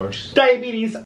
Diabetes.